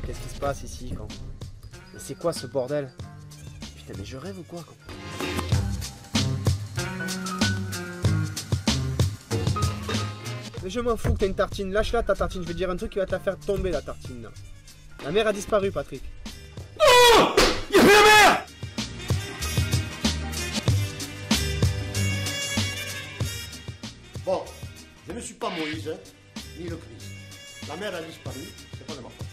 qu'est-ce qui se passe ici quand Mais c'est quoi ce bordel Putain, mais je rêve ou quoi quand Mais je m'en fous que t'as une tartine. Lâche-la ta tartine. Je vais te dire un truc qui va te la faire tomber la tartine. La mère a disparu, Patrick. Y'a plus la mer Bon, je ne suis pas Moïse, hein, ni le Christ. La mère a disparu, c'est